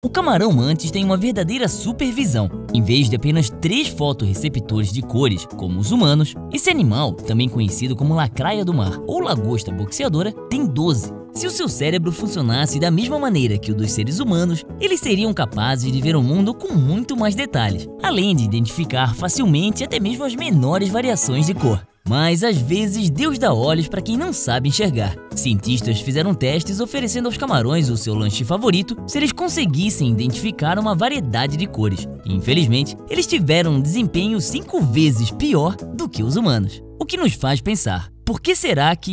O camarão mantis tem uma verdadeira supervisão. Em vez de apenas três fotorreceptores de cores, como os humanos, esse animal, também conhecido como lacraia do mar ou lagosta boxeadora, tem 12. Se o seu cérebro funcionasse da mesma maneira que o dos seres humanos, eles seriam capazes de ver o mundo com muito mais detalhes, além de identificar facilmente até mesmo as menores variações de cor. Mas às vezes Deus dá olhos para quem não sabe enxergar. Cientistas fizeram testes oferecendo aos camarões o seu lanche favorito se eles conseguissem identificar uma variedade de cores. Infelizmente, eles tiveram um desempenho cinco vezes pior do que os humanos. O que nos faz pensar, por que será que